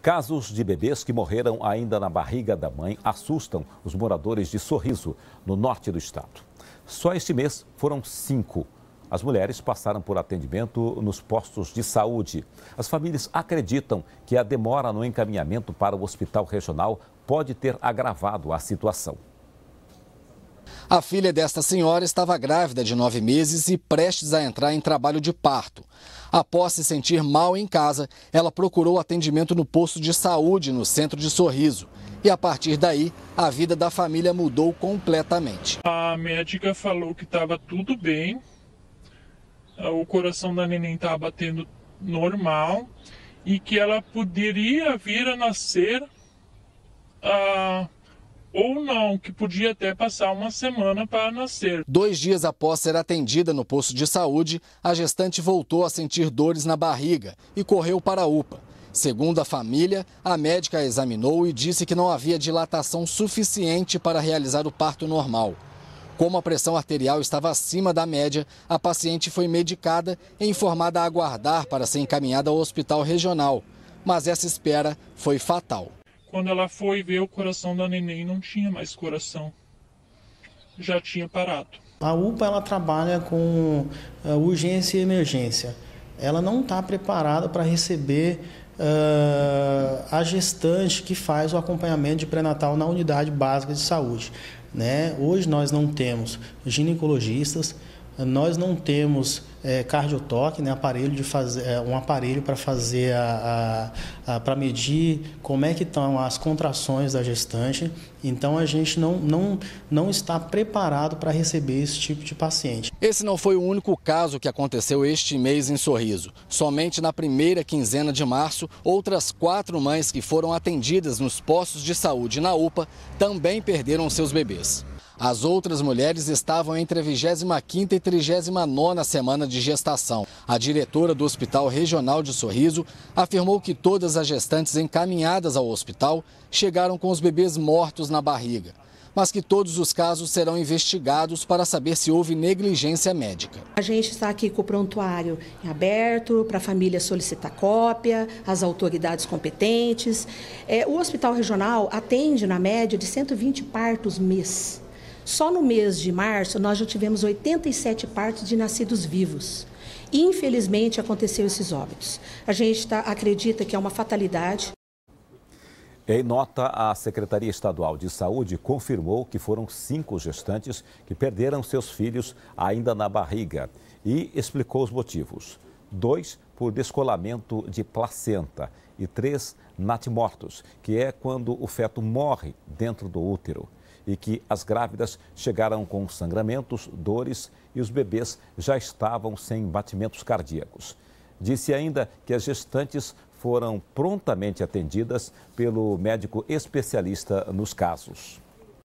Casos de bebês que morreram ainda na barriga da mãe assustam os moradores de Sorriso, no norte do estado. Só este mês foram cinco. As mulheres passaram por atendimento nos postos de saúde. As famílias acreditam que a demora no encaminhamento para o hospital regional pode ter agravado a situação. A filha desta senhora estava grávida de nove meses e prestes a entrar em trabalho de parto. Após se sentir mal em casa, ela procurou atendimento no posto de saúde no centro de Sorriso. E a partir daí, a vida da família mudou completamente. A médica falou que estava tudo bem, o coração da neném estava batendo normal e que ela poderia vir a nascer. Uh, ou não, que podia até passar uma semana para nascer. Dois dias após ser atendida no posto de saúde, a gestante voltou a sentir dores na barriga e correu para a UPA. Segundo a família, a médica a examinou e disse que não havia dilatação suficiente para realizar o parto normal. Como a pressão arterial estava acima da média, a paciente foi medicada e informada a aguardar para ser encaminhada ao hospital regional. Mas essa espera foi fatal. Quando ela foi ver o coração da neném, não tinha mais coração. Já tinha parado. A UPA ela trabalha com uh, urgência e emergência. Ela não está preparada para receber uh, a gestante que faz o acompanhamento de pré-natal na unidade básica de saúde. Né? Hoje nós não temos ginecologistas, nós não temos é, cardiotoque, né, aparelho de fazer, é, um aparelho para fazer a, a, a para medir como é que estão as contrações da gestante. Então a gente não, não, não está preparado para receber esse tipo de paciente. Esse não foi o único caso que aconteceu este mês em Sorriso. Somente na primeira quinzena de março, outras quatro mães que foram atendidas nos postos de saúde na UPA também perderam seus bebês. As outras mulheres estavam entre a 25ª e 39ª semana de gestação. A diretora do Hospital Regional de Sorriso afirmou que todas as gestantes encaminhadas ao hospital chegaram com os bebês mortos na barriga, mas que todos os casos serão investigados para saber se houve negligência médica. A gente está aqui com o prontuário aberto para a família solicitar cópia, as autoridades competentes. É, o Hospital Regional atende, na média, de 120 partos mês. Só no mês de março nós já tivemos 87 partos de nascidos vivos. Infelizmente aconteceu esses óbitos. A gente tá, acredita que é uma fatalidade. Em nota, a Secretaria Estadual de Saúde confirmou que foram cinco gestantes que perderam seus filhos ainda na barriga e explicou os motivos. Dois por descolamento de placenta e três natimortos, que é quando o feto morre dentro do útero e que as grávidas chegaram com sangramentos, dores e os bebês já estavam sem batimentos cardíacos. Disse ainda que as gestantes foram prontamente atendidas pelo médico especialista nos casos.